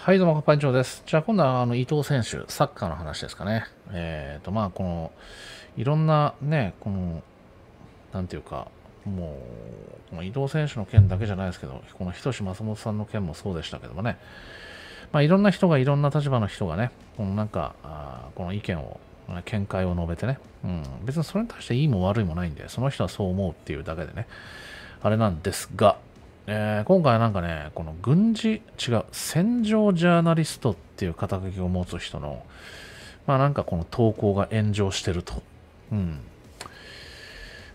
はい、どうも、パンチョです。じゃあ、今度はあの伊藤選手、サッカーの話ですかね。えっ、と、まあ、この、いろんなね、この、なんていうか、もう、この伊藤選手の件だけじゃないですけど、この仁志松本さんの件もそうでしたけどもね、まあ、いろんな人がいろんな立場の人がね、このなんか、あこの意見を、見解を述べてね、うん、別にそれに対していいも悪いもないんで、その人はそう思うっていうだけでね、あれなんですが、えー今回はなんかね、この軍事、違う、戦場ジャーナリストっていう肩書きを持つ人の、まあなんかこの投稿が炎上してると。うん。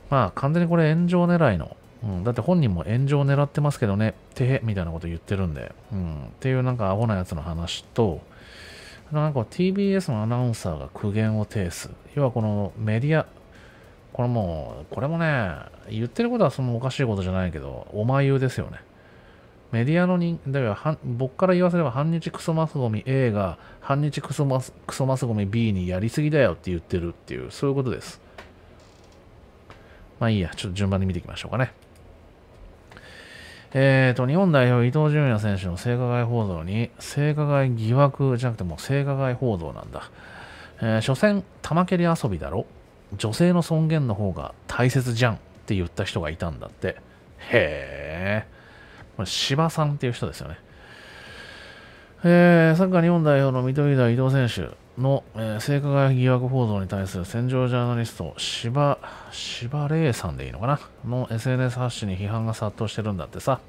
まあ完全にこれ炎上狙いの、うん、だって本人も炎上を狙ってますけどね、てへ、みたいなこと言ってるんで、うん、っていうなんかアホなやつの話、となんか TBS のアナウンサーが苦言を呈す。要はこのメディア、これも、これもね、言ってることはそのおかしいことじゃないけど、お前言うですよね。メディアの人、だから僕から言わせれば、反日クソマスゴミ A が反日クソマスクソマスゴミ B にやりすぎだよって言ってるっていう、そういうことです。まあいいや、ちょっと順番に見ていきましょうかね。えーと、日本代表伊東純也選手の性加害報道に、性加害疑惑じゃなくてもう性加害報道なんだ。えー、所詮、玉蹴り遊びだろ女性の尊厳の方が大切じゃんって言った人がいたんだって。へえ。これ芝さんっていう人ですよね。えー、サッカー日本代表の水戸井田伊藤選手の、えー性加害疑惑報道に対する戦場ジャーナリスト、芝、芝玲さんでいいのかな？の SNS 発信に批判が殺到してるんだってさ。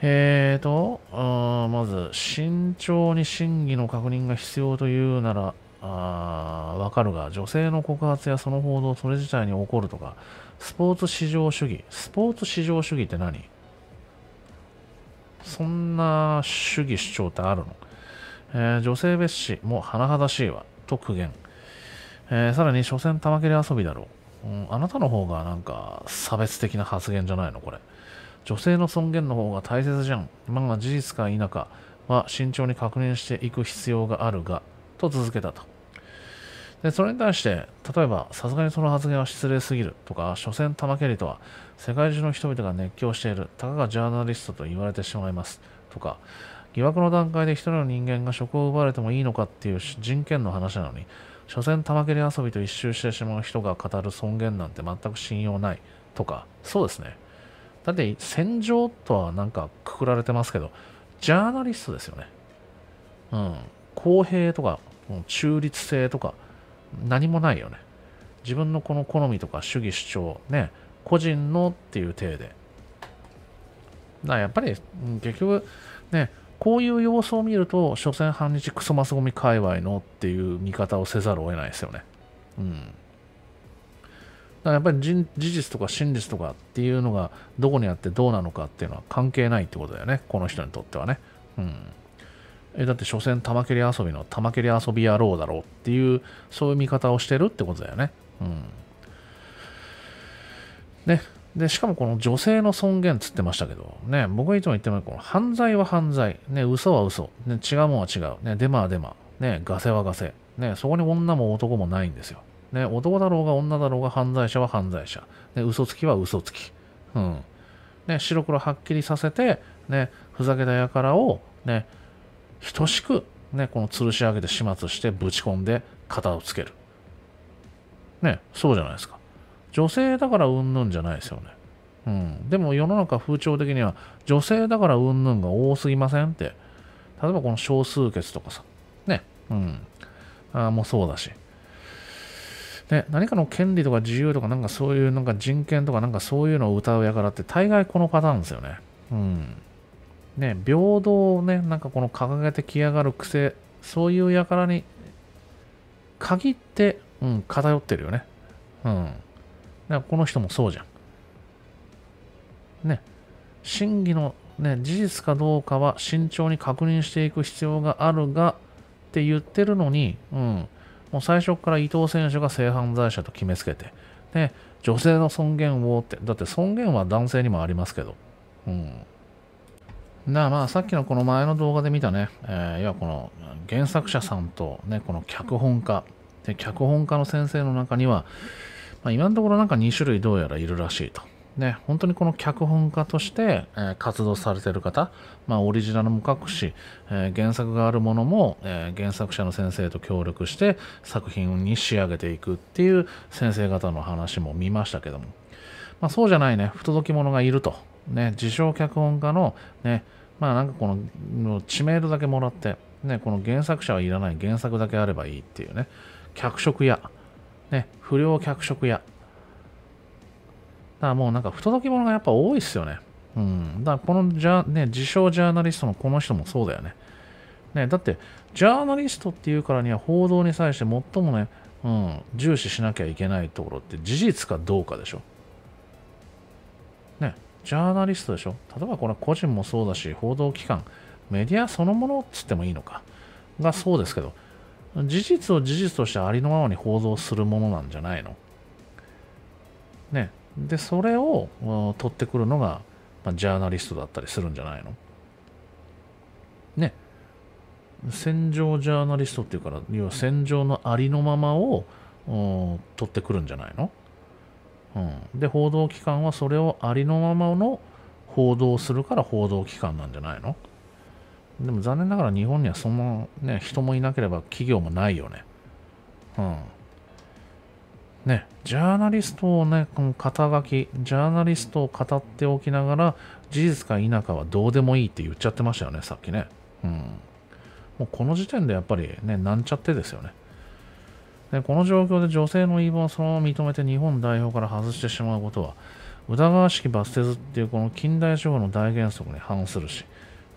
えーと、あーまず、慎重に真偽の確認が必要というなら、あーわかるが、女性の告発やその報道、それ自体に起こるとか、スポーツ至上主義。スポーツ至上主義って何？そんな主義主張ってあるの、えー女性蔑視も甚だしいわ、と苦言。えーさらに、所詮玉蹴り遊びだろう、うん。あなたの方がなんか差別的な発言じゃないの？これ。女性の尊厳の方が大切じゃん。今が事実か否かは慎重に確認していく必要があるが、と続けたと。で、それに対して、例えば、さすがにその発言は失礼すぎるとか、所詮玉蹴りとは、世界中の人々が熱狂している、たかがジャーナリストと言われてしまいますとか、疑惑の段階で一人の人間が職を奪われてもいいのかっていう人権の話なのに、所詮玉蹴り遊びと一周してしまう人が語る尊厳なんて全く信用ないとか、そうですね。だって戦場とはなんかくくられてますけど、ジャーナリストですよね。うん。公平とか、中立性とか、何もないよね。自分のこの好みとか主義主張、ね、個人のっていう体で。だやっぱり、結局、ね、こういう様子を見ると、所詮反日クソマスゴミ界隈のっていう見方をせざるを得ないですよね。うん。だからやっぱり事実とか真実とかっていうのがどこにあってどうなのかっていうのは関係ないってことだよね。この人にとってはね。うん。え、だって所詮玉蹴り遊びの玉蹴り遊び野郎だろうっていう、そういう見方をしてるってことだよね。うん。ね。で、しかもこの女性の尊厳つってましたけど、ね、僕がいつも言ってるようにこの犯罪は犯罪、ね、嘘は嘘、ね、違うもんは違う、ね、デマはデマ、ね、ガセはガセ、ね、そこに女も男もないんですよ。ね、男だろうが女だろうが犯罪者は犯罪者、ね、嘘つきは嘘つき。うん。ね、白黒はっきりさせて、ね、ふざけた輩を、ね、等しく、ね、この吊るし上げて始末してぶち込んで型をつける。ね、そうじゃないですか。女性だからうんぬんじゃないですよね。うん。でも世の中風潮的には女性だからうんぬんが多すぎませんって。例えばこの少数決とかさ。ね。うん。あーもうそうだし。ね、何かの権利とか自由とかなんかそういうなんか人権とかなんかそういうのを歌う輩って大概このパターンですよね。うん。ね、平等をね、なんかこの掲げてきやがる癖、そういう輩に限って、うん、偏ってるよね。うん。だからこの人もそうじゃん。ね。真偽の、ね、事実かどうかは慎重に確認していく必要があるがって言ってるのに、うん。もう最初から伊藤選手が性犯罪者と決めつけて、ね、女性の尊厳をって、だって尊厳は男性にもありますけど、うん。だからまあさっきのこの前の動画で見たね、えー要はこの原作者さんとね、この脚本家、で脚本家の先生の中には、まあ、今のところなんか2種類どうやらいるらしいと。ね、本当にこの脚本家として、えー、活動されている方、まあ、オリジナルも書くし、えー、原作があるものも、えー、原作者の先生と協力して作品に仕上げていくっていう先生方の話も見ましたけども、まあ、そうじゃないね、不届き者がいると。ね、自称脚本家の、ね、まあなんかこの知名度だけもらって、ね、この原作者はいらない、原作だけあればいいっていうね、脚色屋、ね、不良脚色屋、だからもうなんか不届き者がやっぱ多いっすよね。うん。だからこのじゃ、ね、自称ジャーナリストのこの人もそうだよね。ね、だって、ジャーナリストっていうからには報道に際して最もね、うん、重視しなきゃいけないところって事実かどうかでしょ。ジャーナリストでしょ？例えばこれは個人もそうだし、報道機関、メディアそのものっつってもいいのか。がそうですけど、事実を事実としてありのままに報道するものなんじゃないの？ね、でそれを取ってくるのが、まあ、ジャーナリストだったりするんじゃないの？ね。戦場ジャーナリストっていうから要は戦場のありのままを取ってくるんじゃないの、うん、で報道機関はそれをありのままの報道するから報道機関なんじゃないの？でも残念ながら日本にはそんな、ね、人もいなければ企業もないよね。うん。ね、ジャーナリストをね、この肩書き、ジャーナリストを語っておきながら、事実か否かはどうでもいいって言っちゃってましたよね、さっきね。うん。もうこの時点でやっぱりね、なんちゃってですよね。でこの状況で女性の言い分をそのまま認めて日本代表から外してしまうことは、宇田川式罰せずっていうこの近代諸法の大原則に反するし、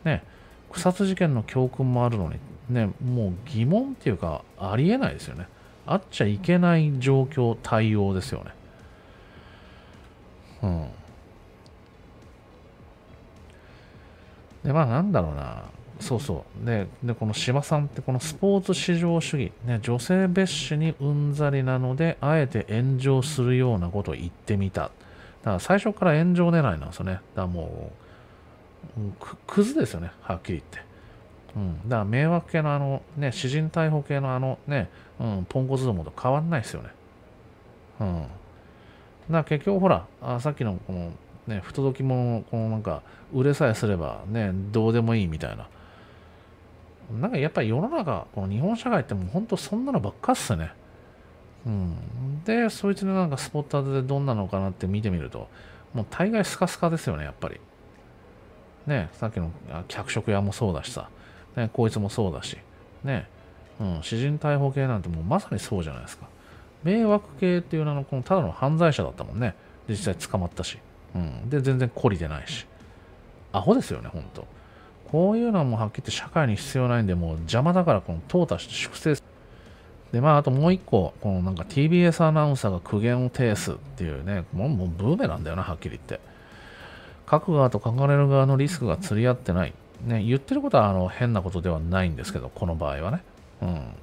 ね、草津事件の教訓もあるのに、ね、もう疑問っていうか、ありえないですよね。あっちゃいけない状況、対応ですよね。うん。で、まあなんだろうな。そうそう。で、でこの芝さんってこのスポーツ至上主義、ね、女性蔑視にうんざりなので、あえて炎上するようなことを言ってみた。だから最初から炎上狙いなんですよね。だからもう、くクズですよね、はっきり言って。うん、だから迷惑系のあの、ね、詩人逮捕系のあのね、うん、ポンコツどもと変わんないですよね。うん。だから結局ほら、あさっきのこの、ね、不届き者のこのなんか、売れさえすればね、どうでもいいみたいな。なんかやっぱり世の中、この日本社会ってもう本当そんなのばっかっすね。うん。で、そいつのなんかスポッターでどんなのかなって見てみると、もう大概スカスカですよね、やっぱり。ね、さっきの脚色屋もそうだしさ。ね、こいつもそうだし、ね、うん、詩人逮捕系なんてもうまさにそうじゃないですか。迷惑系っていう名のこのただの犯罪者だったもんね。実際捕まったし。うん。で、全然懲りてないし。アホですよね、ほんと。こういうのはもうはっきり言って社会に必要ないんで、もう邪魔だからこの淘汰して粛清で、まあ、あともう一個、このなんか TBS アナウンサーが苦言を呈すっていうね、もうもうブーメなんだよな、はっきり言って。書く側と書かれる側のリスクが釣り合ってない。ね、言ってることはあの変なことではないんですけど、この場合はね。うん。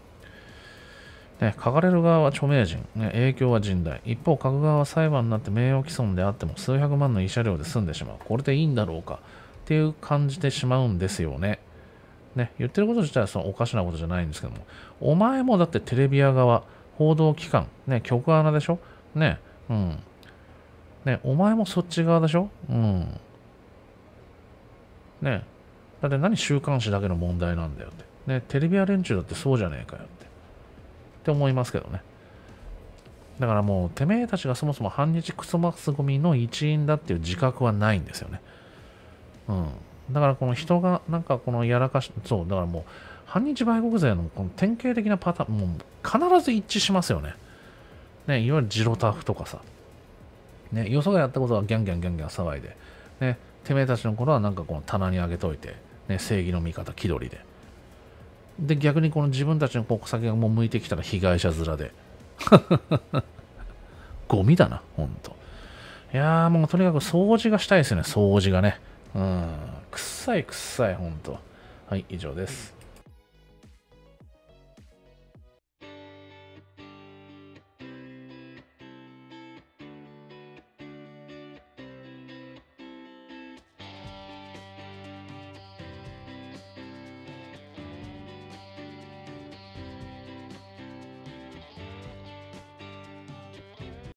ね、書かれる側は著名人、ね、影響は甚大。一方、書く側は裁判になって名誉毀損であっても数百万の慰謝料で済んでしまう。これでいいんだろうかっていう感じてしまうんですよね。ね、言ってること自体はそのおかしなことじゃないんですけども、お前もだってテレビ屋側、報道機関、ね、局アナでしょ？ね、うん。ね、お前もそっち側でしょ？うん。ね、だって何週刊誌だけの問題なんだよって。ね、テレビア連中だってそうじゃねえかよって。って思いますけどね。だからもう、てめえたちがそもそも反日クソマスゴミの一員だっていう自覚はないんですよね。うん。だからこの人が、なんかこのやらかし、そう、だからもう、反日売国税のこの典型的なパターン、もう必ず一致しますよね。ね、いわゆるジロタフとかさ。ね、よそがやったことはギャンギャンギャンギャン騒いで。ね、てめえたちの頃はなんかこの棚に上げといて、ね、正義の味方、気取りで。で、逆にこの自分たちの国先がもう向いてきたら被害者面で。ゴミだな、ほんと。いやーもうとにかく掃除がしたいですよね、掃除がね。うん。くっさい臭い、ほんと。はい、以上です。